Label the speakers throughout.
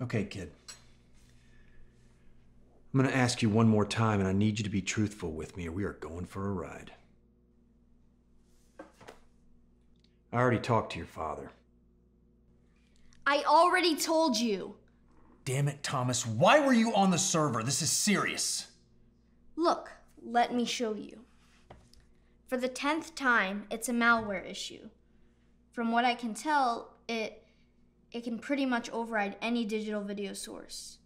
Speaker 1: Okay, kid. I'm gonna ask you one more time, and I need you to be truthful with me, or we are going for a ride. I already talked to your father.
Speaker 2: I already told you.
Speaker 3: Damn it, Thomas. Why were you on the server? This is serious.
Speaker 2: Look, let me show you. For the tenth time, it's a malware issue. From what I can tell, it it can pretty much override any digital video source.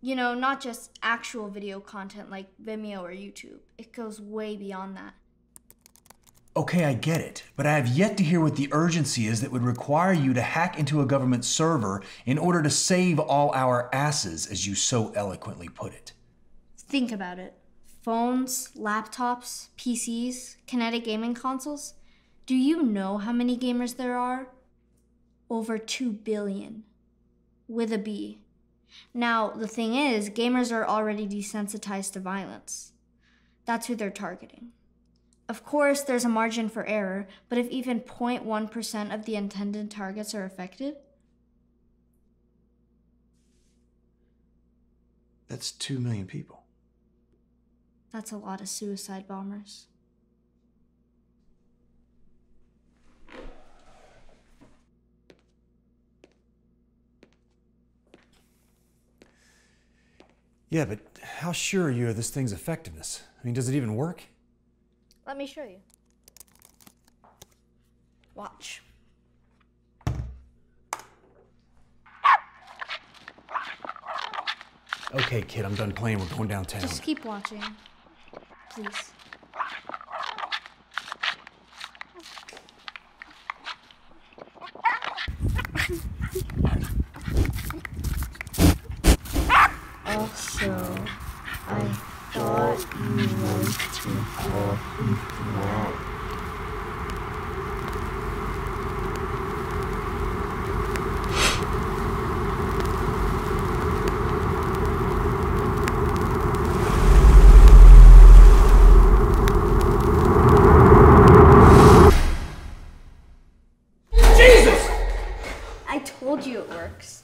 Speaker 2: You know, not just actual video content like Vimeo or YouTube. It goes way beyond that.
Speaker 3: Okay, I get it, but I have yet to hear what the urgency is that would require you to hack into a government server in order to save all our asses, as you so eloquently put it.
Speaker 2: Think about it. Phones, laptops, PCs, kinetic gaming consoles. Do you know how many gamers there are? Over 2 billion. With a B. Now, the thing is, gamers are already desensitized to violence. That's who they're targeting. Of course, there's a margin for error, but if even 0.1% of the intended targets are affected,
Speaker 1: That's two million people.
Speaker 2: that's a lot of suicide bombers.
Speaker 1: Yeah, but how sure are you of this thing's effectiveness? I mean, does it even work?
Speaker 2: Let me show you. Watch.
Speaker 1: Okay, kid, I'm done playing. We're going downtown.
Speaker 2: Just keep watching. Please. Also, I thought you liked to call me Matt. I told you it works.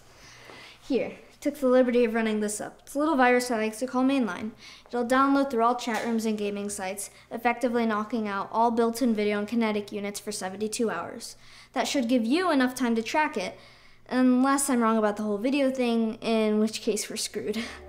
Speaker 2: Here, took the liberty of running this up. It's a little virus I like to call Mainline. It'll download through all chat rooms and gaming sites, effectively knocking out all built in video and kinetic units for 72 hours. That should give you enough time to track it, unless I'm wrong about the whole video thing, in which case we're screwed.